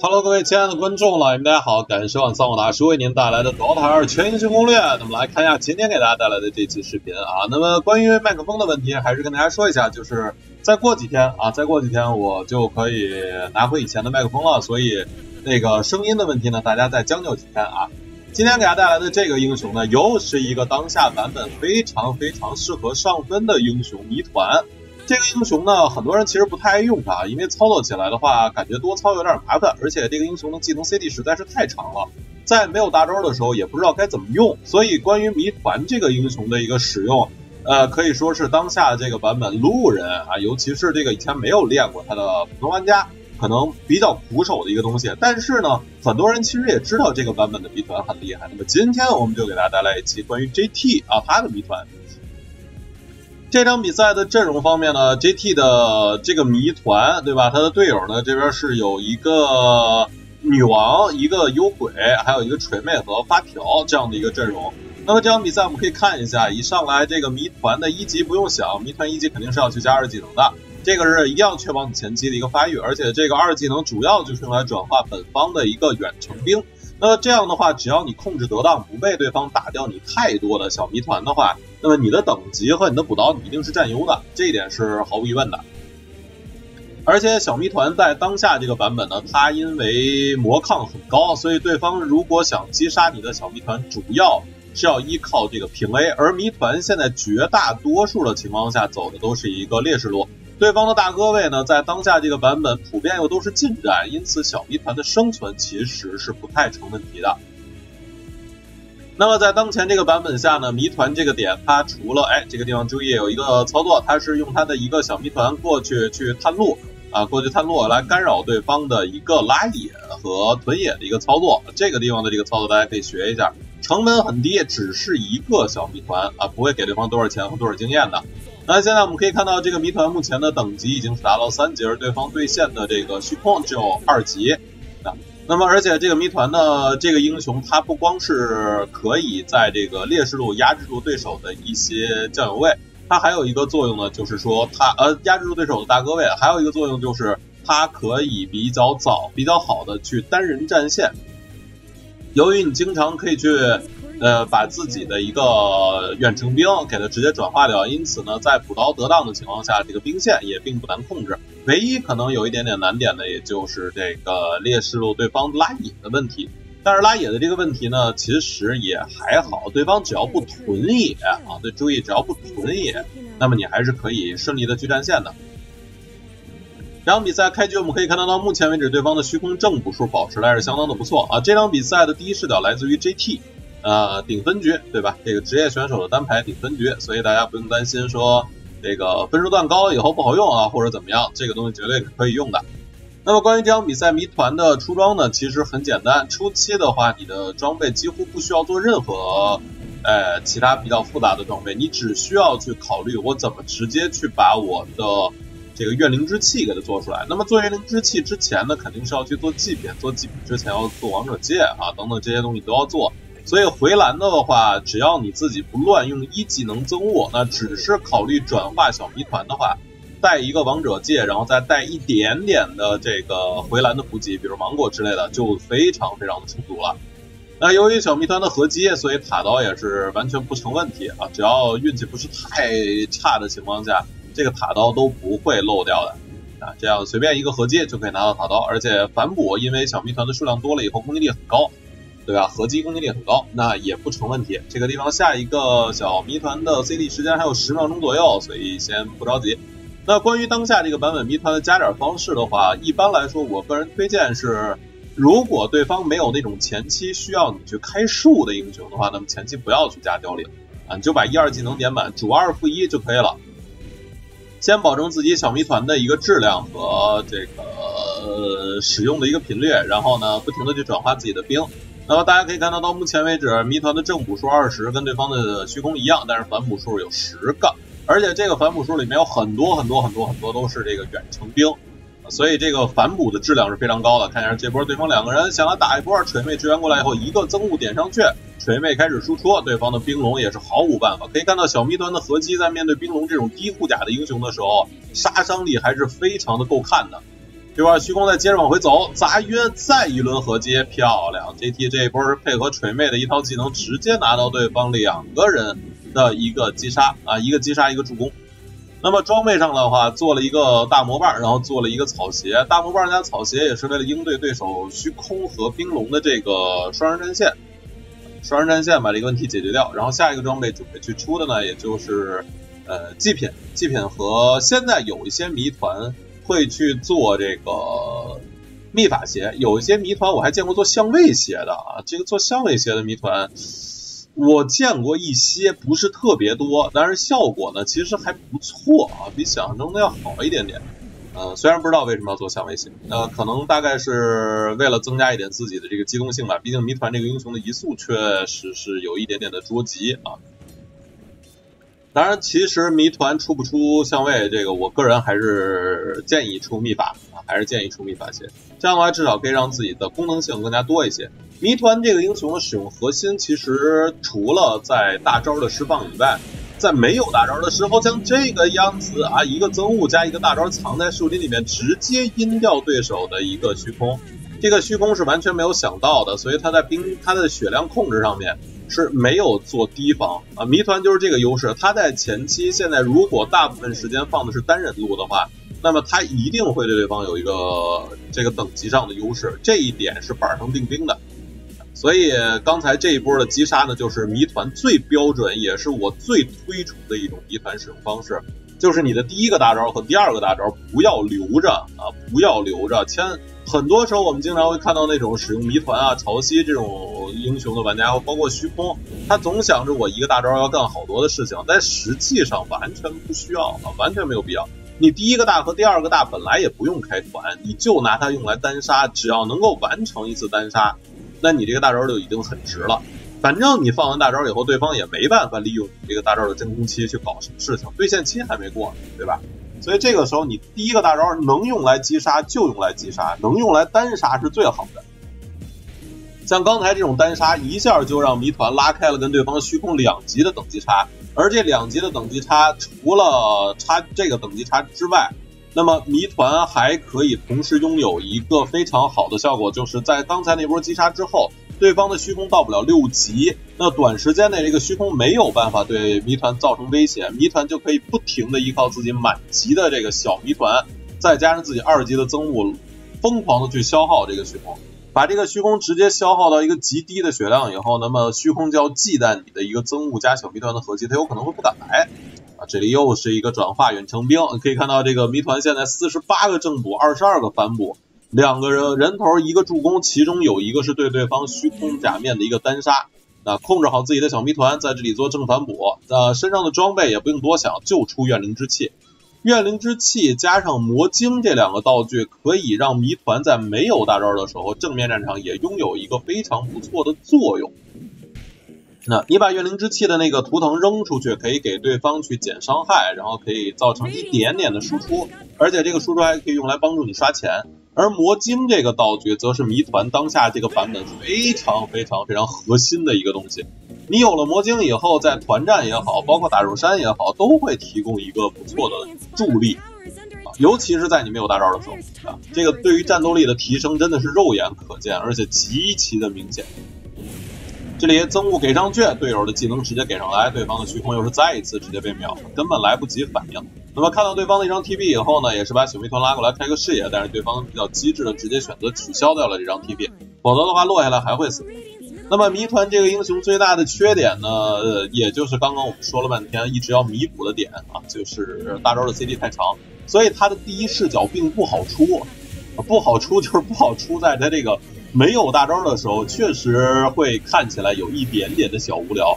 Hello，各位亲爱的观众老爷们，大家好，感谢网桑我大叔为您带来的《DOTA 二全英雄攻略》。那么来看一下今天给大家带来的这期视频啊。那么关于麦克风的问题，还是跟大家说一下，就是再过几天啊，再过几天我就可以拿回以前的麦克风了，所以那个声音的问题呢，大家再将就几天啊。今天给大家带来的这个英雄呢，又是一个当下版本非常非常适合上分的英雄谜团。这个英雄呢，很多人其实不太爱用它，因为操作起来的话，感觉多操有点麻烦，而且这个英雄的技能 CD 实在是太长了，在没有大招的时候也不知道该怎么用。所以关于谜团这个英雄的一个使用，呃，可以说是当下这个版本路人啊，尤其是这个以前没有练过它的普通玩家，可能比较苦手的一个东西。但是呢，很多人其实也知道这个版本的谜团很厉害。那么今天我们就给大家带来一期关于 JT 啊它的谜团。这场比赛的阵容方面呢，JT 的这个谜团，对吧？他的队友呢，这边是有一个女王，一个幽鬼，还有一个锤妹和发条这样的一个阵容。那么这场比赛我们可以看一下，一上来这个谜团的一级不用想，谜团一级肯定是要去加二技能的，这个是一定要确保你前期的一个发育，而且这个二技能主要就是用来转化本方的一个远程兵。那这样的话，只要你控制得当，不被对方打掉你太多的小谜团的话，那么你的等级和你的补刀你一定是占优的，这一点是毫无疑问的。而且小谜团在当下这个版本呢，它因为魔抗很高，所以对方如果想击杀你的小谜团，主要是要依靠这个平 A，而谜团现在绝大多数的情况下走的都是一个劣势路。对方的大哥位呢，在当下这个版本普遍又都是近战，因此小谜团的生存其实是不太成问题的。那么在当前这个版本下呢，谜团这个点，它除了哎这个地方注意有一个操作，它是用它的一个小谜团过去去探路啊，过去探路来干扰对方的一个拉野和屯野的一个操作。这个地方的这个操作大家可以学一下，成本很低，只是一个小谜团啊，不会给对方多少钱和多少经验的。那现在我们可以看到，这个谜团目前的等级已经是达到三级，而对方对线的这个虚空只有二级。那么而且这个谜团呢，这个英雄他不光是可以在这个劣势路压制住对手的一些酱油位，他还有一个作用呢，就是说他呃压制住对手的大哥位，还有一个作用就是它可以比较早、比较好的去单人战线。由于你经常可以去。呃，把自己的一个远程兵给它直接转化掉，因此呢，在补刀得当的情况下，这个兵线也并不难控制。唯一可能有一点点难点的，也就是这个劣势路对方拉野的问题。但是拉野的这个问题呢，其实也还好，对方只要不囤野啊，对，注意只要不囤野，那么你还是可以顺利的去战线的。这场比赛开局我们可以看到，到目前为止，对方的虚空正补数保持的还是相当的不错啊。这场比赛的第一视角来自于 JT。呃，顶分局对吧？这个职业选手的单排顶分局，所以大家不用担心说这个分数段高以后不好用啊，或者怎么样，这个东西绝对是可以用的。那么关于这场比赛谜团的出装呢，其实很简单。初期的话，你的装备几乎不需要做任何呃其他比较复杂的装备，你只需要去考虑我怎么直接去把我的这个怨灵之气给它做出来。那么做怨灵之气之前呢，肯定是要去做祭品，做祭品之前要做王者戒啊等等这些东西都要做。所以回蓝的话，只要你自己不乱用一技能增物，那只是考虑转化小谜团的话，带一个王者戒，然后再带一点点的这个回蓝的补给，比如芒果之类的，就非常非常的充足了。那由于小谜团的合击，所以塔刀也是完全不成问题啊，只要运气不是太差的情况下，这个塔刀都不会漏掉的啊。这样随便一个合击就可以拿到塔刀，而且反补，因为小谜团的数量多了以后，攻击力很高。对吧？合击攻击力很高，那也不成问题。这个地方下一个小谜团的 CD 时间还有十秒钟左右，所以先不着急。那关于当下这个版本谜团的加点方式的话，一般来说，我个人推荐是，如果对方没有那种前期需要你去开树的英雄的话，那么前期不要去加凋零啊，你就把一二技能点满，主二负一就可以了。先保证自己小谜团的一个质量和这个呃使用的一个频率，然后呢，不停的去转化自己的兵。那么大家可以看到，到目前为止，谜团的正补数二十，跟对方的虚空一样，但是反补数有十个，而且这个反补数里面有很多很多很多很多都是这个远程兵，所以这个反补的质量是非常高的。看一下这波对方两个人想来打一波，锤妹支援过来以后，一个增物点上去，锤妹开始输出，对方的冰龙也是毫无办法。可以看到小谜团的合击在面对冰龙这种低护甲的英雄的时候，杀伤力还是非常的够看的。这块虚空再接着往回走，砸晕，再一轮合击，漂亮！JT 这一波配合锤妹的一套技能，直接拿到对方两个人的一个击杀啊，一个击杀，一个助攻。那么装备上的话，做了一个大魔棒，然后做了一个草鞋。大魔棒加草鞋也是为了应对对手虚空和冰龙的这个双人战线，双人战线把这个问题解决掉。然后下一个装备准备去出的呢，也就是呃祭品，祭品和现在有一些谜团。会去做这个秘法鞋，有一些谜团我还见过做相位鞋的啊。这个做相位鞋的谜团，我见过一些，不是特别多，但是效果呢其实还不错啊，比想象中的要好一点点。呃，虽然不知道为什么要做相位鞋，呃，可能大概是为了增加一点自己的这个机动性吧。毕竟谜团这个英雄的移速确实是有一点点的捉急啊。当然，其实谜团出不出相位，这个我个人还是建议出秘法啊，还是建议出秘法鞋。这样的话，至少可以让自己的功能性更加多一些。谜团这个英雄的使用核心，其实除了在大招的释放以外，在没有大招的时候，像这个样子啊，一个增物加一个大招藏在树林里面，直接阴掉对手的一个虚空。这个虚空是完全没有想到的，所以他在兵他的血量控制上面。是没有做提防啊，谜团就是这个优势。他在前期，现在如果大部分时间放的是单人路的话，那么他一定会对对方有一个这个等级上的优势，这一点是板上钉钉的。所以刚才这一波的击杀呢，就是谜团最标准，也是我最推崇的一种谜团使用方式。就是你的第一个大招和第二个大招不要留着啊，不要留着。千很多时候我们经常会看到那种使用谜团啊、潮汐这种英雄的玩家，包括虚空，他总想着我一个大招要干好多的事情，但实际上完全不需要啊，完全没有必要。你第一个大和第二个大本来也不用开团，你就拿它用来单杀，只要能够完成一次单杀，那你这个大招就已经很值了。反正你放完大招以后，对方也没办法利用你这个大招的真空期去搞什么事情，对线期还没过，对吧？所以这个时候你第一个大招能用来击杀就用来击杀，能用来单杀是最好的。像刚才这种单杀，一下就让谜团拉开了跟对方虚空两级的等级差，而这两级的等级差，除了差这个等级差之外，那么谜团还可以同时拥有一个非常好的效果，就是在刚才那波击杀之后。对方的虚空到不了六级，那短时间内这个虚空没有办法对谜团造成威胁，谜团就可以不停的依靠自己满级的这个小谜团，再加上自己二级的增物，疯狂的去消耗这个虚空，把这个虚空直接消耗到一个极低的血量以后，那么虚空就要忌惮你的一个增物加小谜团的合击，他有可能会不敢来啊。这里又是一个转化远程兵，可以看到这个谜团现在四十八个正补，二十二个反补。两个人人头一个助攻，其中有一个是对对方虚空假面的一个单杀。那控制好自己的小谜团，在这里做正反补。那，身上的装备也不用多想，就出怨灵之气。怨灵之气加上魔晶这两个道具，可以让谜团在没有大招的时候，正面战场也拥有一个非常不错的作用。那你把怨灵之气的那个图腾扔出去，可以给对方去减伤害，然后可以造成一点点的输出，而且这个输出还可以用来帮助你刷钱。而魔晶这个道具，则是谜团当下这个版本非常非常非常核心的一个东西。你有了魔晶以后，在团战也好，包括打肉山也好，都会提供一个不错的助力啊，尤其是在你没有大招的时候啊，这个对于战斗力的提升真的是肉眼可见，而且极其的明显。这里增物给上去，队友的技能直接给上来，对方的虚空又是再一次直接被秒，根本来不及反应。那么看到对方的一张 TP 以后呢，也是把小谜团拉过来开个视野，但是对方比较机智的直接选择取消掉了这张 TP，否则的话落下来还会死。那么谜团这个英雄最大的缺点呢，也就是刚刚我们说了半天一直要弥补的点啊，就是大招的 CD 太长，所以他的第一视角并不好出，不好出 就是不好出在他这个。没有大招的时候，确实会看起来有一点点的小无聊。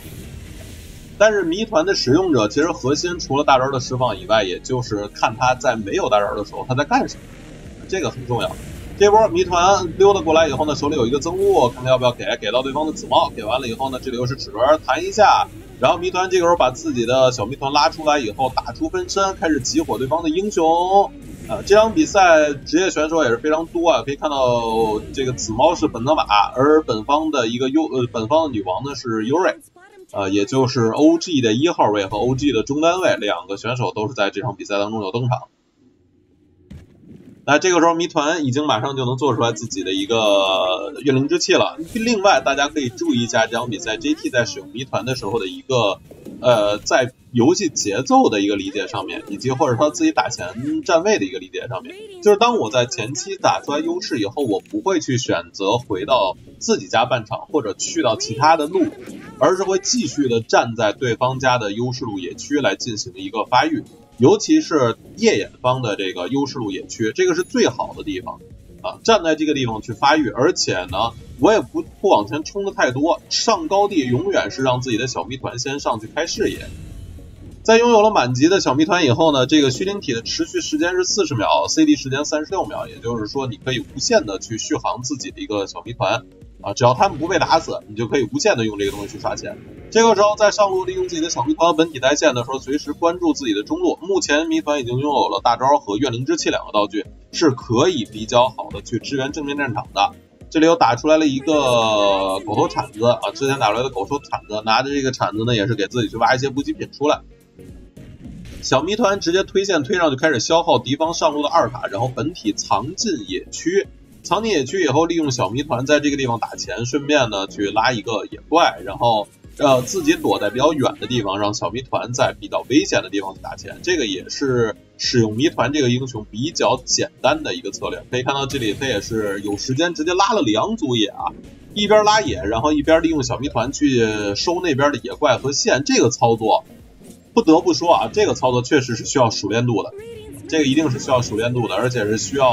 但是谜团的使用者，其实核心除了大招的释放以外，也就是看他在没有大招的时候他在干什么，这个很重要。这波谜团溜达过来以后呢，手里有一个增物，看看要不要给，给到对方的紫帽。给完了以后呢，这里又是齿轮弹一下，然后谜团这个时候把自己的小谜团拉出来以后，打出分身，开始集火对方的英雄。啊，这场比赛职业选手也是非常多啊，可以看到这个紫猫是本泽马，而本方的一个优呃本方的女王呢是尤瑞，呃，也就是 OG 的一号位和 OG 的中单位两个选手都是在这场比赛当中有登场。那这个时候谜团已经马上就能做出来自己的一个怨灵之气了。另外，大家可以注意一下这场比赛 JT 在使用谜团的时候的一个呃，在游戏节奏的一个理解上面，以及或者说自己打前站位的一个理解上面。就是当我在前期打出来优势以后，我不会去选择回到自己家半场或者去到其他的路，而是会继续的站在对方家的优势路野区来进行一个发育。尤其是夜眼方的这个优势路野区，这个是最好的地方啊！站在这个地方去发育，而且呢，我也不不往前冲的太多，上高地永远是让自己的小谜团先上去开视野。在拥有了满级的小谜团以后呢，这个虚灵体的持续时间是四十秒，CD 时间三十六秒，也就是说你可以无限的去续航自己的一个小谜团。啊，只要他们不被打死，你就可以无限的用这个东西去刷钱。这个时候在上路利用自己的小谜团本体带线的时候，随时关注自己的中路。目前谜团已经拥有了大招和怨灵之气两个道具，是可以比较好的去支援正面战场的。这里又打出来了一个狗头铲子啊，之前打出来的狗头铲子，拿着这个铲子呢，也是给自己去挖一些补给品出来。小谜团直接推线推上去，开始消耗敌方上路的二塔，然后本体藏进野区。藏进野区以后，利用小谜团在这个地方打钱，顺便呢去拉一个野怪，然后呃自己躲在比较远的地方，让小谜团在比较危险的地方去打钱。这个也是使用谜团这个英雄比较简单的一个策略。可以看到这里他也是有时间直接拉了两组野啊，一边拉野，然后一边利用小谜团去收那边的野怪和线。这个操作不得不说啊，这个操作确实是需要熟练度的，这个一定是需要熟练度的，而且是需要。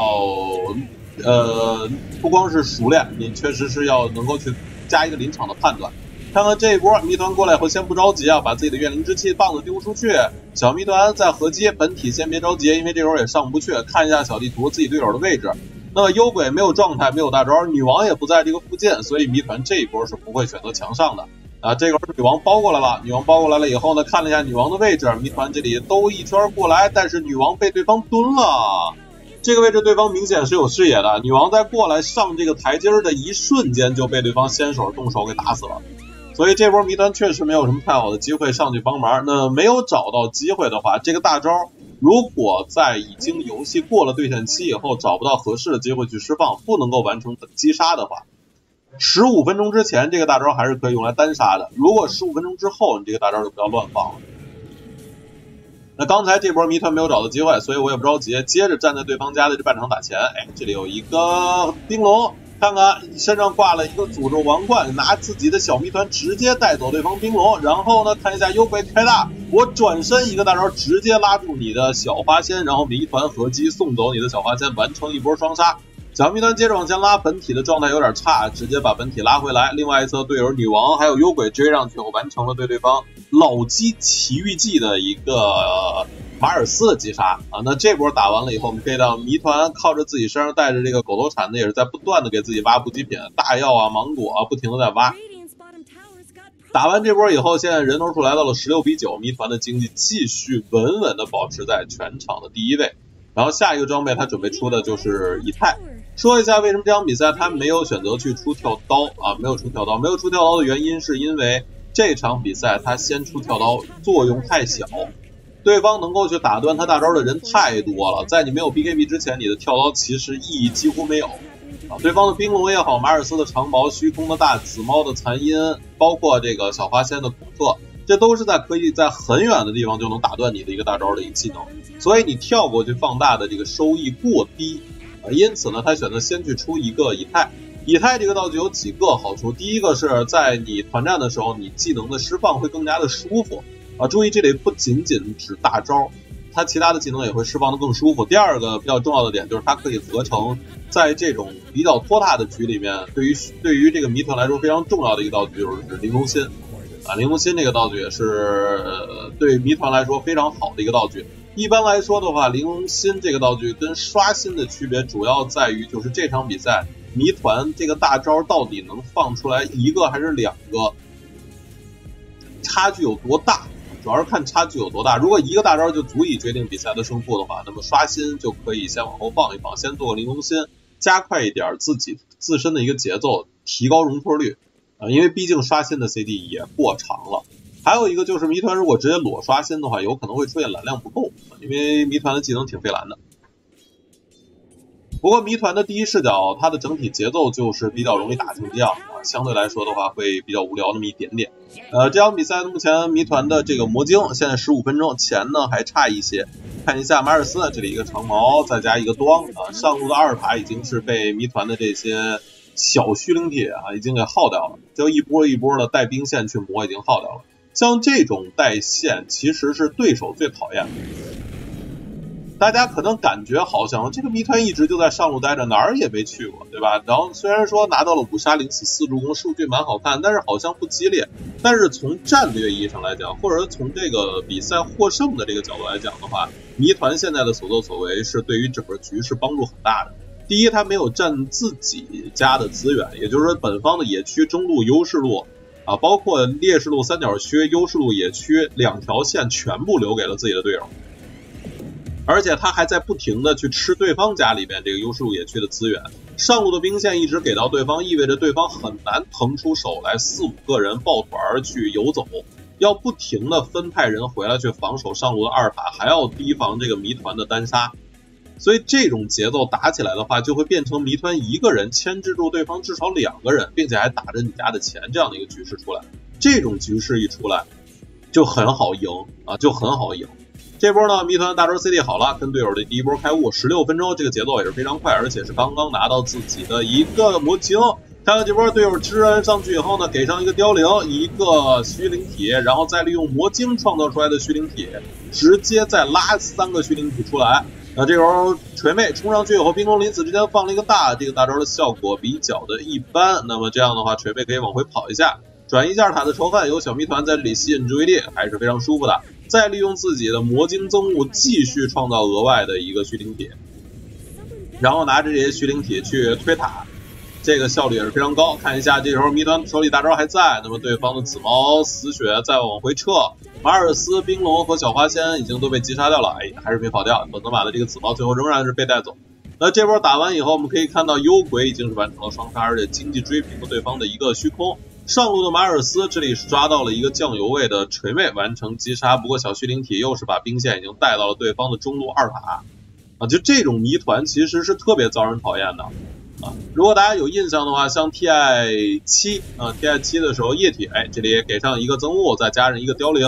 呃，不光是熟练，你确实是要能够去加一个临场的判断。看看这一波谜团过来以后，先不着急啊，把自己的怨灵之气棒子丢出去。小谜团在合击，本体先别着急，因为这时候也上不去。看一下小地图，自己队友的位置。那么幽鬼没有状态，没有大招，女王也不在这个附近，所以谜团这一波是不会选择强上的啊。这个女王包过来了，女王包过来了以后呢，看了一下女王的位置，谜团这里兜一圈过来，但是女王被对方蹲了。这个位置对方明显是有视野的，女王在过来上这个台阶的一瞬间就被对方先手动手给打死了，所以这波谜团确实没有什么太好的机会上去帮忙。那没有找到机会的话，这个大招如果在已经游戏过了对线期以后找不到合适的机会去释放，不能够完成击杀的话，十五分钟之前这个大招还是可以用来单杀的。如果十五分钟之后，你这个大招就不要乱放了。那刚才这波谜团没有找到机会，所以我也不着急，接着站在对方家的这半场打钱。哎，这里有一个冰龙，看看身上挂了一个诅咒王冠，拿自己的小谜团直接带走对方冰龙。然后呢，看一下幽鬼开大，我转身一个大招直接拉住你的小花仙，然后谜团合击送走你的小花仙，完成一波双杀。小谜团接着往前拉，本体的状态有点差，直接把本体拉回来。另外一侧队友女王还有幽鬼追上去，我完成了对对方老鸡奇遇记的一个马尔斯的击杀啊！那这波打完了以后，我们可以到谜团靠着自己身上带着这个狗头铲子，也是在不断的给自己挖补给品，大药啊、芒果啊，不停的在挖。打完这波以后，现在人头数来到了十六比九，谜团的经济继续稳稳的保持在全场的第一位。然后下一个装备他准备出的就是以太。说一下为什么这场比赛他没有选择去出跳刀啊？没有出跳刀，没有出跳刀的原因是因为这场比赛他先出跳刀作用太小，对方能够去打断他大招的人太多了。在你没有 BKB 之前，你的跳刀其实意义几乎没有啊。对方的冰龙也好，马尔斯的长矛，虚空的大紫猫的残音，包括这个小花仙的恐吓，这都是在可以在很远的地方就能打断你的一个大招的一个技能，所以你跳过去放大的这个收益过低。因此呢，他选择先去出一个以太。以太这个道具有几个好处，第一个是在你团战的时候，你技能的释放会更加的舒服啊。注意这里不仅仅指大招，它其他的技能也会释放的更舒服。第二个比较重要的点就是它可以合成在这种比较拖沓的局里面，对于对于这个谜团来说非常重要的一个道具就是玲珑心啊。玲珑心这个道具也是对谜团来说非常好的一个道具。一般来说的话，玲珑心这个道具跟刷新的区别主要在于，就是这场比赛谜团这个大招到底能放出来一个还是两个，差距有多大？主要是看差距有多大。如果一个大招就足以决定比赛的胜负的话，那么刷新就可以先往后放一放，先做个玲珑心，加快一点自己自身的一个节奏，提高容错率啊，因为毕竟刷新的 CD 也过长了。还有一个就是谜团，如果直接裸刷新的话，有可能会出现蓝量不够，因为谜团的技能挺费蓝的。不过谜团的第一视角，它的整体节奏就是比较容易打成这样啊，相对来说的话会比较无聊那么一点点。呃，这场比赛目前谜团的这个魔晶现在十五分钟前呢还差一些，看一下马尔斯这里一个长矛再加一个端啊，上路的阿尔法已经是被谜团的这些小虚灵体啊已经给耗掉了，就一波一波的带兵线去磨已经耗掉了。像这种带线其实是对手最讨厌的。大家可能感觉好像这个谜团一直就在上路待着，哪儿也没去过，对吧？然后虽然说拿到了五杀零死四助攻，数据蛮好看，但是好像不激烈。但是从战略意义上来讲，或者说从这个比赛获胜的这个角度来讲的话，谜团现在的所作所为是对于整个局势帮助很大的。第一，他没有占自己家的资源，也就是说本方的野区中路、优势路啊，包括劣势路、三角区、优势路、野区两条线全部留给了自己的队友。而且他还在不停的去吃对方家里边这个优势路野区的资源，上路的兵线一直给到对方，意味着对方很难腾出手来四五个人抱团去游走，要不停的分派人回来去防守上路的二塔，还要提防这个谜团的单杀，所以这种节奏打起来的话，就会变成谜团一个人牵制住对方至少两个人，并且还打着你家的钱这样的一个局势出来，这种局势一出来就很好赢啊，就很好赢。这波呢，谜团大招 CD 好了，跟队友的第一波开悟，十六分钟，这个节奏也是非常快，而且是刚刚拿到自己的一个魔晶。看看这波队友支援上去以后呢，给上一个凋零，一个虚灵体，然后再利用魔晶创造出来的虚灵体，直接再拉三个虚灵体出来。那这时候锤妹冲上去以后，冰龙临死之前放了一个大，这个大招的效果比较的一般。那么这样的话，锤妹可以往回跑一下，转移一下塔的仇恨，有小谜团在这里吸引注意力，还是非常舒服的。再利用自己的魔晶增物继续创造额外的一个虚灵体，然后拿着这些虚灵体去推塔，这个效率也是非常高。看一下这时候谜团手里大招还在，那么对方的紫毛死血再往回撤，马尔斯冰龙和小花仙已经都被击杀掉了，哎，还是没跑掉。本泽马的这个紫毛最后仍然是被带走。那这波打完以后，我们可以看到幽鬼已经是完成了双杀，而且经济追平了对方的一个虚空。上路的马尔斯这里是抓到了一个酱油味的锤妹，完成击杀。不过小虚灵体又是把兵线已经带到了对方的中路二塔啊，就这种谜团其实是特别遭人讨厌的啊。如果大家有印象的话，像 TI 七啊，TI 七的时候液体，哎，这里给上一个增物，再加上一个凋零，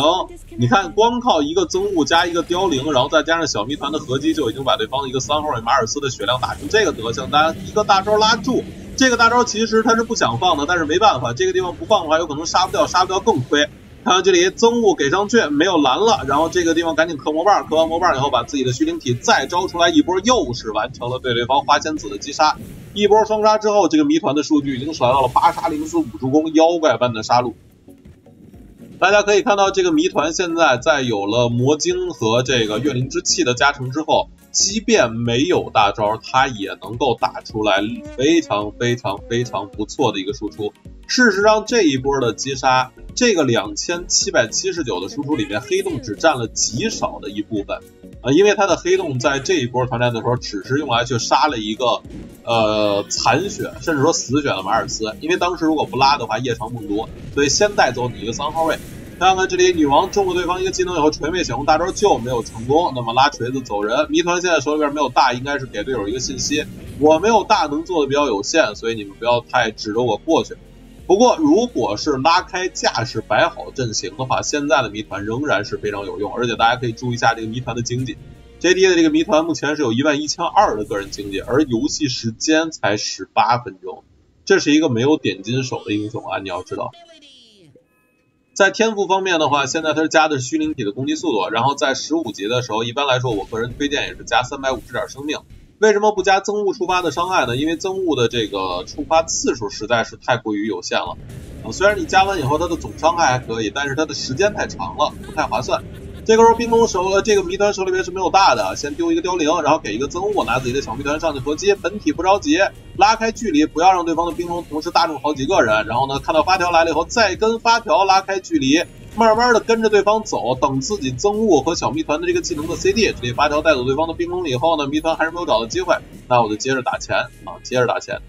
你看光靠一个增物加一个凋零，然后再加上小谜团的合击，就已经把对方一个三号位马尔斯的血量打成这个德行。大家一个大招拉住。这个大招其实他是不想放的，但是没办法，这个地方不放的话，有可能杀不掉，杀不掉更亏。看看这里增物给上去，没有蓝了，然后这个地方赶紧磕魔棒，磕完魔棒以后，把自己的虚灵体再招出来一波，又是完成了对对方花仙子的击杀。一波双杀之后，这个谜团的数据已经甩到了八杀零死五助攻，妖怪般的杀戮。大家可以看到，这个谜团现在在有了魔晶和这个月灵之气的加成之后。即便没有大招，它也能够打出来非常非常非常不错的一个输出。事实上，这一波的击杀，这个两千七百七十九的输出里面，黑洞只占了极少的一部分啊，因为他的黑洞在这一波团战的时候，只是用来去杀了一个呃残血，甚至说死血的马尔斯。因为当时如果不拉的话，夜长梦多，所以先带走你一个三号位。看看这里，女王中了对方一个技能以后，锤妹想用大招救，没有成功。那么拉锤子走人。谜团现在手里边没有大，应该是给队友一个信息，我没有大，能做的比较有限，所以你们不要太指着我过去。不过如果是拉开架势摆好阵型的话，现在的谜团仍然是非常有用。而且大家可以注意一下这个谜团的经济，JD 的这个谜团目前是有一万一千二的个人经济，而游戏时间才十八分钟，这是一个没有点金手的英雄啊，你要知道。在天赋方面的话，现在它是加的是虚灵体的攻击速度，然后在十五级的时候，一般来说我个人推荐也是加三百五十点生命。为什么不加增物触发的伤害呢？因为增物的这个触发次数实在是太过于有限了啊。虽然你加完以后它的总伤害还可以，但是它的时间太长了，不太划算。这个时候冰龙手呃这个谜团手里面是没有大的，先丢一个凋零，然后给一个增物，拿自己的小谜团上去合击，本体不着急，拉开距离，不要让对方的冰龙同时大中好几个人。然后呢，看到发条来了以后，再跟发条拉开距离，慢慢的跟着对方走，等自己增物和小谜团的这个技能的 CD，这里发条带走对方的冰龙以后呢，谜团还是没有找到机会，那我就接着打钱啊，接着打钱。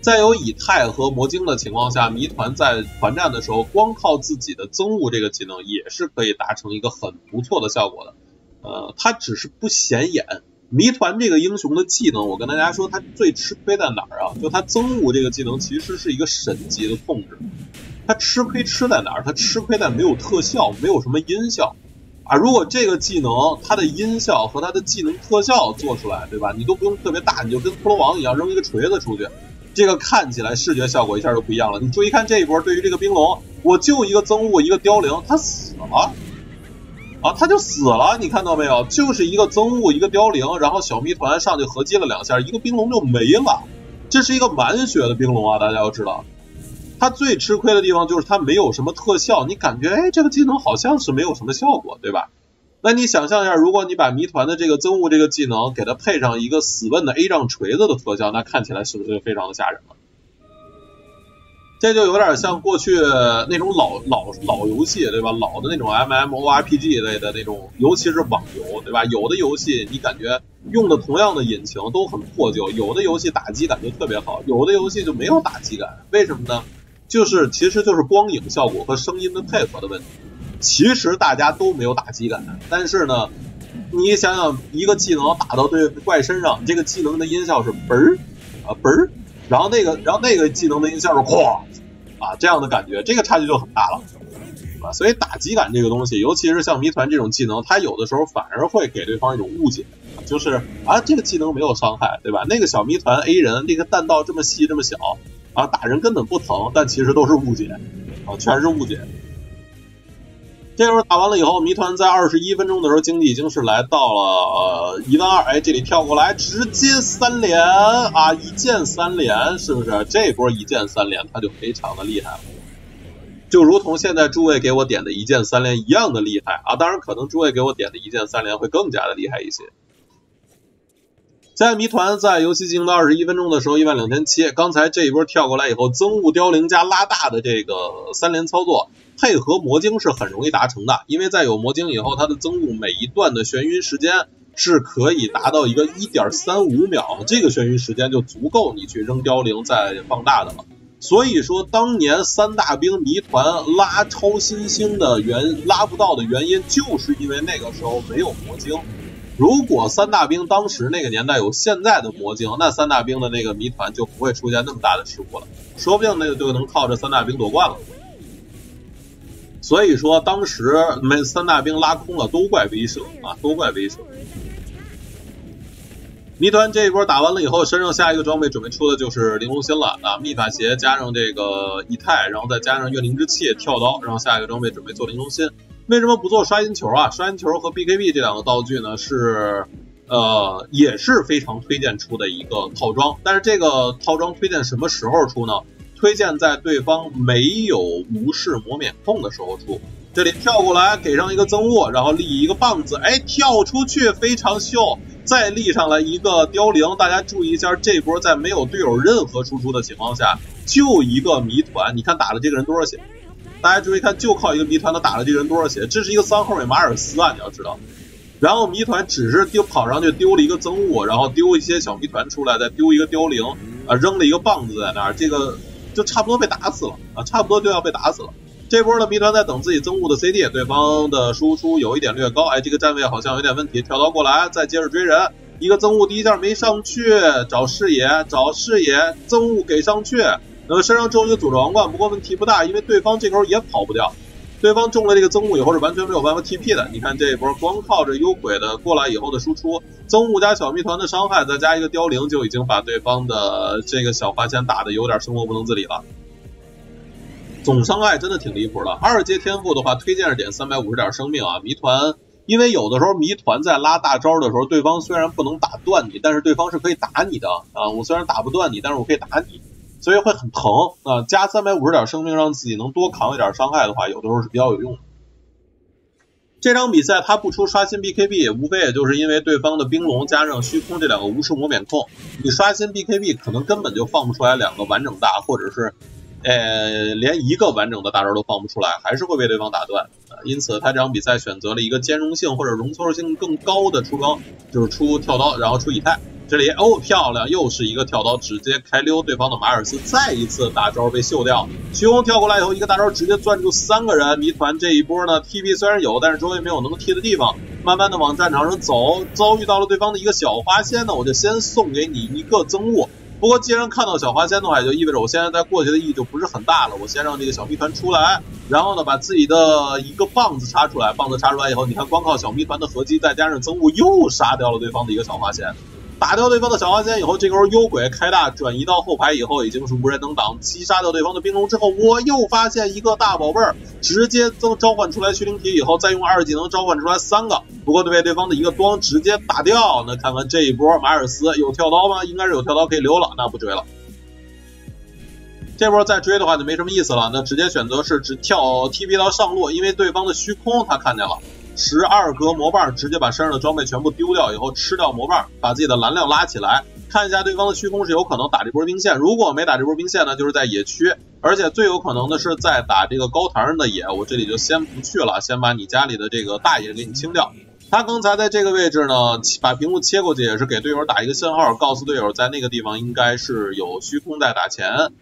在有以太和魔晶的情况下，谜团在团战的时候，光靠自己的增物这个技能也是可以达成一个很不错的效果的。呃，它只是不显眼谜团这个英雄的技能，我跟大家说，他最吃亏在哪儿啊？就他增物这个技能其实是一个神级的控制，他吃亏吃在哪儿？他吃亏在没有特效，没有什么音效啊。如果这个技能它的音效和它的技能特效做出来，对吧？你都不用特别大，你就跟骷髅王一样扔一个锤子出去，这个看起来视觉效果一下就不一样了。你注意看这一波，对于这个冰龙，我就一个增物，一个凋零，他死了。啊，他就死了，你看到没有？就是一个增物，一个凋零，然后小谜团上去合击了两下，一个冰龙就没了。这是一个满血的冰龙啊，大家要知道，他最吃亏的地方就是他没有什么特效，你感觉哎，这个技能好像是没有什么效果，对吧？那你想象一下，如果你把谜团的这个增物这个技能给它配上一个死问的 A 杖锤子的特效，那看起来是不是就非常的吓人了？这就有点像过去那种老老老游戏，对吧？老的那种 MMORPG 类的那种，尤其是网游，对吧？有的游戏你感觉用的同样的引擎都很破旧，有的游戏打击感就特别好，有的游戏就没有打击感。为什么呢？就是其实就是光影效果和声音的配合的问题。其实大家都没有打击感，但是呢，你想想一个技能打到对怪身上，这个技能的音效是嘣儿啊嘣儿。然后那个，然后那个技能的音效是哐啊，这样的感觉，这个差距就很大了，啊，所以打击感这个东西，尤其是像谜团这种技能，它有的时候反而会给对方一种误解，就是啊，这个技能没有伤害，对吧？那个小谜团 A 人，那个弹道这么细这么小，啊，打人根本不疼，但其实都是误解，啊，全是误解。这会儿打完了以后，谜团在二十一分钟的时候，经济已经是来到了一万二。哎，这里跳过来直接三连啊，一键三连，是不是？这波一键三连，他就非常的厉害了，就如同现在诸位给我点的一键三连一样的厉害啊！当然，可能诸位给我点的一键三连会更加的厉害一些。在谜团在游戏进行到二十一分钟的时候，一万两千七。刚才这一波跳过来以后，增物凋零加拉大的这个三连操作。配合魔晶是很容易达成的，因为在有魔晶以后，它的增物每一段的眩晕时间是可以达到一个一点三五秒，这个眩晕时间就足够你去扔凋零再放大的了。所以说，当年三大兵谜团拉超新星的原拉不到的原因，就是因为那个时候没有魔晶。如果三大兵当时那个年代有现在的魔晶，那三大兵的那个谜团就不会出现那么大的事故了，说不定那个就能靠着三大兵夺冠了。所以说，当时没三大兵拉空了，都怪威慑啊，都怪威慑。谜团这一波打完了以后，身上下一个装备准备出的就是玲珑心了啊，秘法鞋加上这个以太，然后再加上怨灵之气跳刀，然后下一个装备准备做玲珑心。为什么不做刷银球啊？刷银球和 BKB 这两个道具呢，是呃也是非常推荐出的一个套装，但是这个套装推荐什么时候出呢？推荐在对方没有无视魔免控的时候出。这里跳过来给上一个增物，然后立一个棒子，哎，跳出去非常秀。再立上来一个凋零，大家注意一下，这波在没有队友任何输出的情况下，就一个谜团，你看打了这个人多少血？大家注意看，就靠一个谜团，他打了这个人多少血？这是一个三号位马尔斯啊，你要知道。然后谜团只是丢跑上去丢了一个增物，然后丢一些小谜团出来，再丢一个凋零，啊，扔了一个棒子在那儿，这个。就差不多被打死了啊，差不多就要被打死了。这波的谜团在等自己增物的 CD，对方的输出有一点略高，哎，这个站位好像有点问题，跳刀过来，再接着追人，一个增物第一下没上去，找视野，找视野，增物给上去，那么身上中一个诅咒王冠，不过问题不大，因为对方这口也跑不掉。对方中了这个增物以后是完全没有办法 TP 的，你看这一波光靠着幽鬼的过来以后的输出，增物加小谜团的伤害，再加一个凋零，就已经把对方的这个小花仙打的有点生活不能自理了。总伤害真的挺离谱的。二阶天赋的话，推荐是点三百五十点生命啊。谜团，因为有的时候谜团在拉大招的时候，对方虽然不能打断你，但是对方是可以打你的啊。我虽然打不断你，但是我可以打你。所以会很疼啊！加三百五十点生命，让自己能多扛一点伤害的话，有的时候是比较有用的。这场比赛他不出刷新 BKB，无非也就是因为对方的冰龙加上虚空这两个无视魔免控，你刷新 BKB 可能根本就放不出来两个完整大，或者是呃连一个完整的大招都放不出来，还是会被对方打断。因此他这场比赛选择了一个兼容性或者容错性更高的出装，就是出跳刀，然后出以太。这里哦，漂亮，又是一个跳刀，直接开溜对方的马尔斯，再一次大招被秀掉。虚空跳过来以后，一个大招直接攥住三个人。谜团这一波呢，TP 虽然有，但是周围没有能踢的地方，慢慢的往战场上走，遭遇到了对方的一个小花仙呢，我就先送给你一个增物。不过既然看到小花仙的话，也就意味着我现在在过去的意义就不是很大了。我先让这个小谜团出来，然后呢，把自己的一个棒子插出来，棒子插出来以后，你看光靠小谜团的合击，再加上增物，又杀掉了对方的一个小花仙。打掉对方的小花仙以后，这时候幽鬼开大转移到后排以后，已经是无人能挡。击杀掉对方的冰龙之后，我又发现一个大宝贝儿，直接增召唤出来虚灵体以后，再用二技能召唤出来三个。不过被对方的一个光直接打掉。那看看这一波马尔斯有跳刀吗？应该是有跳刀可以留了，那不追了。这波再追的话就没什么意思了，那直接选择是只跳 TP 到上路，因为对方的虚空他看见了。十二格魔棒直接把身上的装备全部丢掉以后，吃掉魔棒，把自己的蓝量拉起来，看一下对方的虚空是有可能打这波兵线。如果没打这波兵线呢，就是在野区，而且最有可能的是在打这个高台上的野。我这里就先不去了，先把你家里的这个大野给你清掉。他刚才在这个位置呢，把屏幕切过去也是给队友打一个信号，告诉队友在那个地方应该是有虚空在打钱。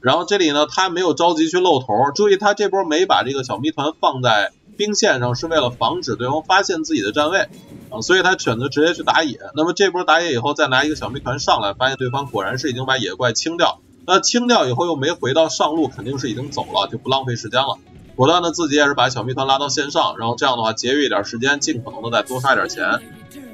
然后这里呢，他没有着急去露头，注意他这波没把这个小谜团放在。兵线上是为了防止对方发现自己的站位啊，所以他选择直接去打野。那么这波打野以后，再拿一个小谜团上来，发现对方果然是已经把野怪清掉。那清掉以后又没回到上路，肯定是已经走了，就不浪费时间了。果断的自己也是把小谜团拉到线上，然后这样的话节约一点时间，尽可能的再多刷点钱。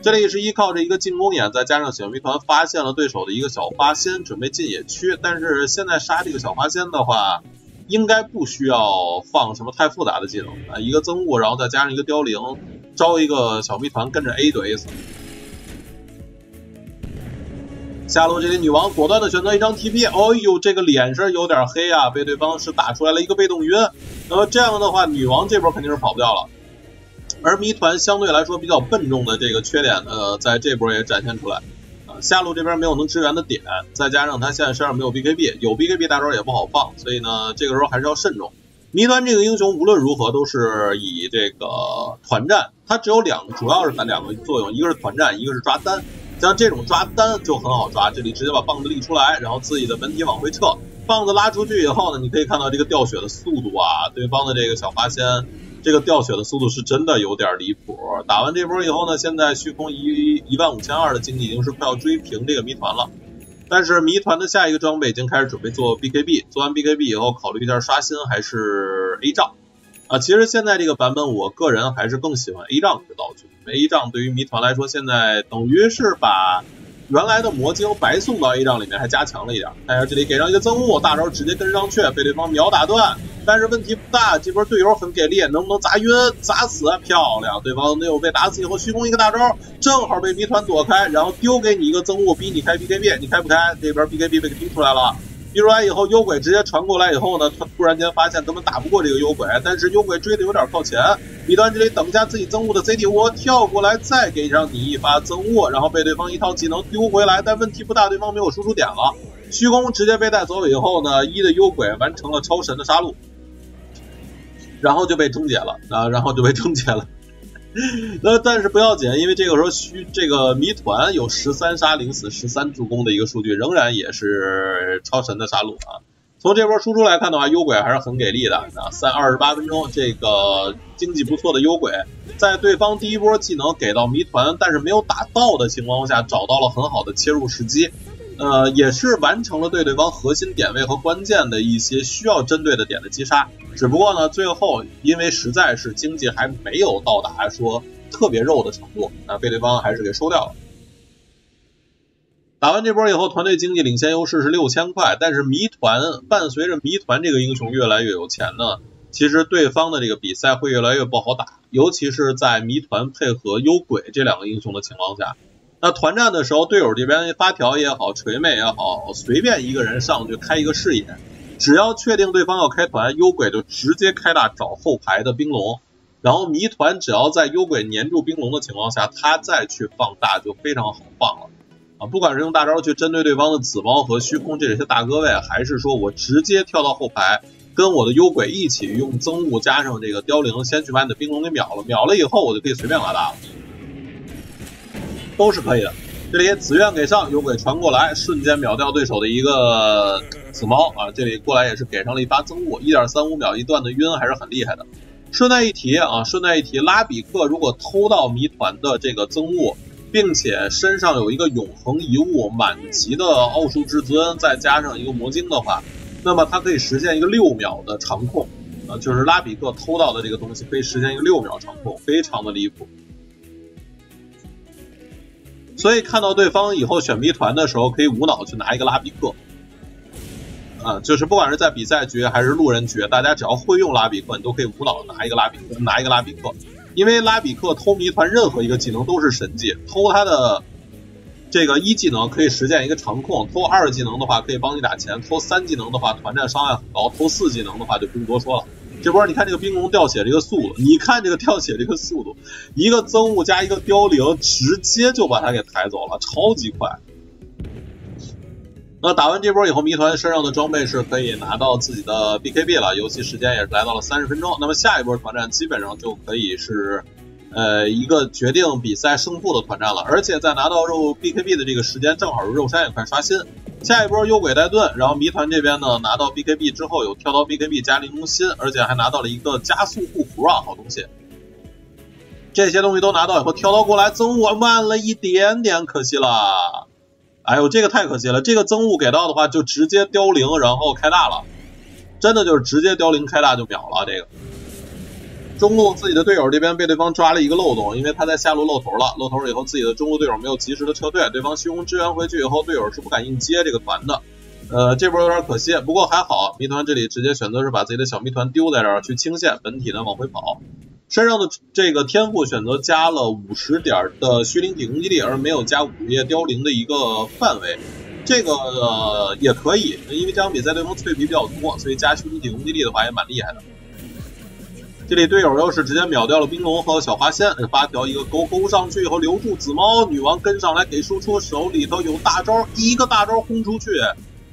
这里是依靠着一个进攻眼，再加上小谜团发现了对手的一个小花仙，准备进野区。但是现在杀这个小花仙的话。应该不需要放什么太复杂的技能啊，一个增物，然后再加上一个凋零，招一个小谜团跟着 A 就 A 死。下路这里女王果断的选择一张 TP，哦呦，这个脸是有点黑啊，被对方是打出来了一个被动晕。那么这样的话，女王这波肯定是跑不掉了。而谜团相对来说比较笨重的这个缺点呢，在这波也展现出来。下路这边没有能支援的点，再加上他现在身上没有 BKB，有 BKB 大招也不好放，所以呢，这个时候还是要慎重。谜团这个英雄无论如何都是以这个团战，它只有两个，主要是它两个作用，一个是团战，一个是抓单。像这种抓单就很好抓，这里直接把棒子立出来，然后自己的本体往回撤，棒子拉出去以后呢，你可以看到这个掉血的速度啊，对方的这个小花仙。这个掉血的速度是真的有点离谱。打完这波以后呢，现在虚空一一万五千二的经济已经是快要追平这个谜团了。但是谜团的下一个装备已经开始准备做 BKB，做完 BKB 以后考虑一下刷新还是 A 杖啊。其实现在这个版本我个人还是更喜欢 A 杖这个道具，因为 A 杖对于谜团来说现在等于是把原来的魔晶白送到 A 杖里面，还加强了一点。看一下这里给上一个增物，大招直接跟上去，被对方秒打断。但是问题不大，这波队友很给力，能不能砸晕、砸死？漂亮！对方队友被打死以后，虚空一个大招，正好被谜团躲开，然后丢给你一个增物，逼你开 BKB，你开不开？这边 BKB 被给逼出来了，逼出来以后，幽鬼直接传过来以后呢，他突然间发现根本打不过这个幽鬼，但是幽鬼追的有点靠前，米端这里等一下自己增物的 CD，我跳过来再给上你一发增物，然后被对方一套技能丢回来，但问题不大，对方没有输出点了，虚空直接被带走以后呢，一的幽鬼完成了超神的杀戮。然后就被终结了啊，然后就被终结了。那但是不要紧，因为这个时候虚这个谜团有十三杀零死十三助攻的一个数据，仍然也是超神的杀戮啊。从这波输出来看的话，幽鬼还是很给力的啊。三二十八分钟，这个经济不错的幽鬼，在对方第一波技能给到谜团，但是没有打到的情况下，找到了很好的切入时机。呃，也是完成了对对方核心点位和关键的一些需要针对的点的击杀，只不过呢，最后因为实在是经济还没有到达说特别肉的程度，那，被对方还是给收掉了。打完这波以后，团队经济领先优势是六千块，但是谜团伴随着谜团这个英雄越来越有钱呢，其实对方的这个比赛会越来越不好打，尤其是在谜团配合幽鬼这两个英雄的情况下。那团战的时候，队友这边发条也好，锤妹也好，随便一个人上去开一个视野，只要确定对方要开团，幽鬼就直接开大找后排的冰龙，然后谜团只要在幽鬼粘住冰龙的情况下，他再去放大就非常好放了啊！不管是用大招去针对对方的紫猫和虚空这些大哥位，还是说我直接跳到后排，跟我的幽鬼一起用增物加上这个凋零，先去把你的冰龙给秒了，秒了以后我就可以随便拉大了。都是可以的，这里紫苑给上，有鬼传过来，瞬间秒掉对手的一个紫猫啊！这里过来也是给上了一发增物，一点三五秒一段的晕还是很厉害的。顺带一提啊，顺带一提，拉比克如果偷到谜团的这个增物，并且身上有一个永恒遗物满级的奥数至尊，再加上一个魔晶的话，那么它可以实现一个六秒的长控啊，就是拉比克偷到的这个东西可以实现一个六秒长控，非常的离谱。所以看到对方以后选谜团的时候，可以无脑去拿一个拉比克，啊，就是不管是在比赛局还是路人局，大家只要会用拉比克，你都可以无脑拿一个拉比克，拿一个拉比克，因为拉比克偷谜团任何一个技能都是神技，偷他的这个一技能可以实现一个长控，偷二技能的话可以帮你打钱，偷三技能的话团战伤害很高，偷四技能的话就不用多说了。这波你看这个冰龙掉血这个速度，你看这个掉血这个速度，一个憎物加一个凋零，直接就把他给抬走了，超级快。那打完这波以后，谜团身上的装备是可以拿到自己的 BKB 了，游戏时间也是来到了三十分钟。那么下一波团战基本上就可以是。呃，一个决定比赛胜负的团战了，而且在拿到肉 BKB 的这个时间，正好是肉山也快刷新。下一波幽鬼带盾，然后谜团这边呢拿到 BKB 之后有跳刀 BKB 加玲珑心，而且还拿到了一个加速护符啊，好东西。这些东西都拿到以后，跳刀过来增物慢了一点点，可惜了。哎呦，这个太可惜了，这个增物给到的话就直接凋零，然后开大了，真的就是直接凋零开大就秒了这个。中路自己的队友这边被对方抓了一个漏洞，因为他在下路露头了，露头以后自己的中路队友没有及时的撤退，对方虚空支援回去以后，队友是不敢硬接这个团的，呃，这波有点可惜，不过还好，谜团这里直接选择是把自己的小谜团丢在这儿去清线，本体呢往回跑，身上的这个天赋选择加了五十点的虚灵体攻击力，而没有加午夜凋零的一个范围，这个也可以，因为这场比赛对方脆皮比较多，所以加虚灵体攻击力的话也蛮厉害的。这里队友又是直接秒掉了冰龙和小花仙，八条一个勾勾上去以后留住紫猫，女王跟上来给输出，手里头有大招，一个大招轰出去，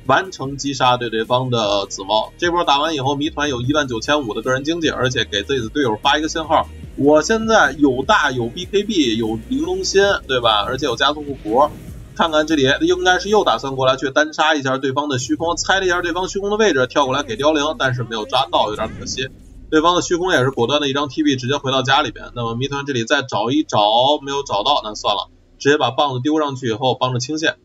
完成击杀对对方的紫猫。这波打完以后，谜团有一万九千五的个人经济，而且给自己的队友发一个信号，我现在有大有 BKB 有玲珑心，对吧？而且有加速护符，看看这里应该是又打算过来去单杀一下对方的虚空，猜了一下对方虚空的位置，跳过来给凋零，但是没有抓到，有点可惜。对方的虚空也是果断的一张 TB 直接回到家里边。那么谜团这里再找一找，没有找到，那算了，直接把棒子丢上去以后帮着清线。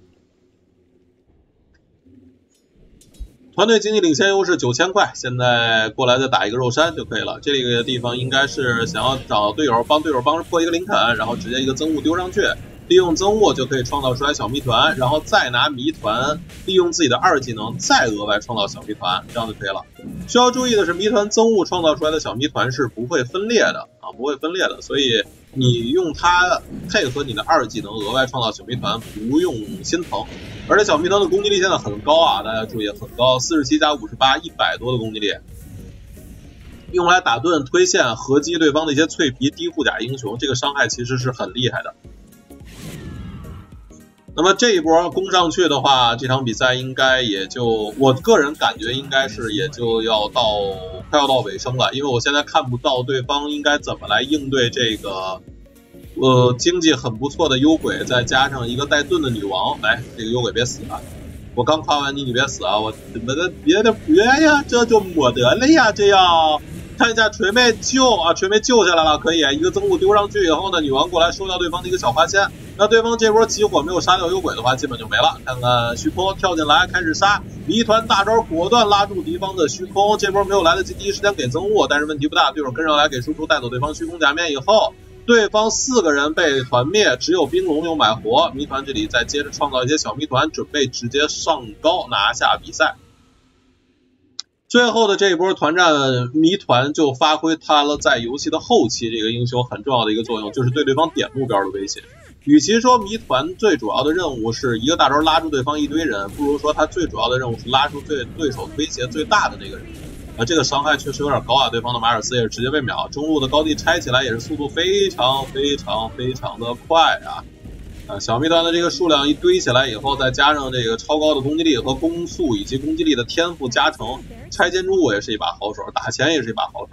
团队经济领先优势九千块，现在过来再打一个肉山就可以了。这个地方应该是想要找队友帮队友帮着破一个林肯，然后直接一个增物丢上去。利用增物就可以创造出来小谜团，然后再拿谜团利用自己的二技能再额外创造小谜团，这样就可以了。需要注意的是，谜团增物创造出来的小谜团是不会分裂的啊，不会分裂的，所以你用它配合你的二技能额外创造小谜团不用心疼。而且小谜团的攻击力现在很高啊，大家注意很高，四十七加五十八，一百多的攻击力，用来打盾推线合击对方的一些脆皮低护甲英雄，这个伤害其实是很厉害的。那么这一波攻上去的话，这场比赛应该也就我个人感觉应该是也就要到快要到尾声了，因为我现在看不到对方应该怎么来应对这个呃经济很不错的幽鬼，再加上一个带盾的女王。来，这个幽鬼别死啊！我刚夸完你，你别死啊！我怎么的别的别呀，这就没得了呀！这样看一下锤妹救啊，锤妹救下来了，可以一个增物丢上去以后呢，女王过来收掉对方的一个小花仙。那对方这波起火没有杀掉幽鬼的话，基本就没了。看看虚空跳进来开始杀，谜团大招果断拉住敌方的虚空。这波没有来得及第一时间给增物，但是问题不大，队友跟上来给输出带走对方虚空假面以后，对方四个人被团灭，只有冰龙有买活。谜团这里再接着创造一些小谜团，准备直接上高拿下比赛。最后的这一波团战，谜团就发挥它了在游戏的后期这个英雄很重要的一个作用，就是对对方点目标的威胁。与其说谜团最主要的任务是一个大招拉住对方一堆人，不如说他最主要的任务是拉住对对手威胁最大的那个人。啊，这个伤害确实有点高啊！对方的马尔斯也是直接被秒，中路的高地拆起来也是速度非常非常非常的快啊！啊，小谜团的这个数量一堆起来以后，再加上这个超高的攻击力和攻速以及攻击力的天赋加成，拆建筑物也是一把好手，打钱也是一把好手。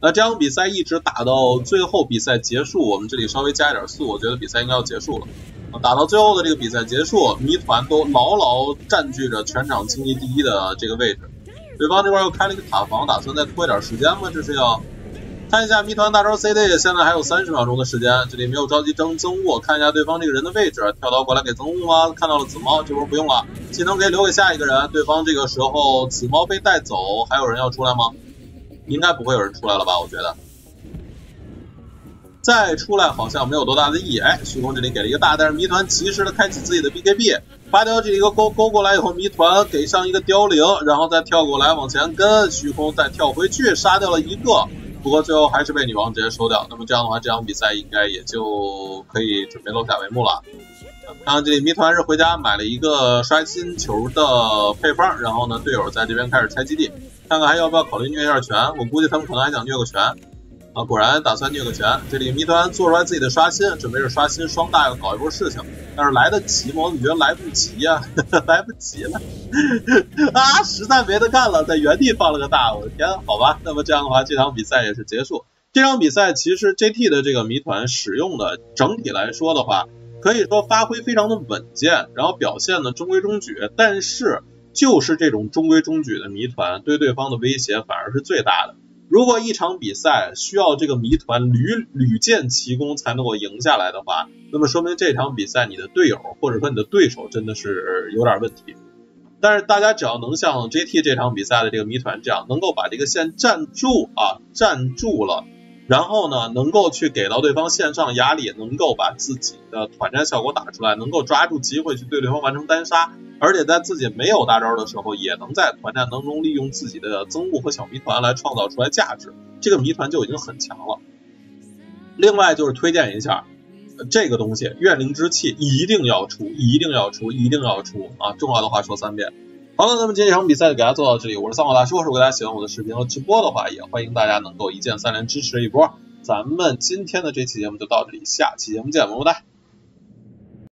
那这场比赛一直打到最后比赛结束，我们这里稍微加一点速，我觉得比赛应该要结束了。打到最后的这个比赛结束，谜团都牢牢占据着全场经济第一的这个位置。对方这边又开了一个塔防，打算再拖一点时间吗？这是要看一下谜团大招 CD，现在还有三十秒钟的时间，这里没有着急争增物，看一下对方这个人的位置，跳刀过来给增物吗？看到了紫猫，这波不用了，技能可以留给下一个人。对方这个时候紫猫被带走，还有人要出来吗？应该不会有人出来了吧？我觉得。再出来好像没有多大的意义。哎，虚空这里给了一个大，但是谜团及时的开启自己的 BKB，拔掉这一个勾勾过来以后，谜团给上一个凋零，然后再跳过来往前跟，虚空再跳回去杀掉了一个，不过最后还是被女王直接收掉。那么这样的话，这场比赛应该也就可以准备落下帷幕了。看看这里谜团是回家买了一个刷新球的配方，然后呢队友在这边开始拆基地，看看还要不要考虑虐一下拳，我估计他们可能还想虐个拳。啊，果然打算虐个拳。这里谜团做出来自己的刷新，准备是刷新双大要搞一波事情，但是来得及吗？我怎么觉得来不及呀？来不及了啊！实在没得干了，在原地放了个大，我的天！好吧，那么这样的话，这场比赛也是结束。这场比赛其实 JT 的这个谜团使用的整体来说的话，可以说发挥非常的稳健，然后表现呢中规中矩。但是就是这种中规中矩的谜团，对对方的威胁反而是最大的。如果一场比赛需要这个谜团屡屡建奇功才能够赢下来的话，那么说明这场比赛你的队友或者说你的对手真的是有点问题。但是大家只要能像 JT 这场比赛的这个谜团这样，能够把这个线站住啊，站住了。然后呢，能够去给到对方线上压力，能够把自己的团战效果打出来，能够抓住机会去对对方完成单杀，而且在自己没有大招的时候，也能在团战当中利用自己的增物和小谜团来创造出来价值，这个谜团就已经很强了。另外就是推荐一下这个东西，怨灵之气一定要出，一定要出，一定要出啊！重要的话说三遍。好了，那么今天场比赛就给大家做到这里。我是三号大叔，如果大家喜欢我的视频和直播的话，也欢迎大家能够一键三连支持一波。咱们今天的这期节目就到这里，下期节目见，么么哒。